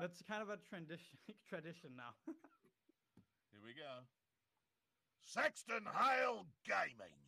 That's kind of a tradition tradition now. Here we go. Sexton Hale Gaming.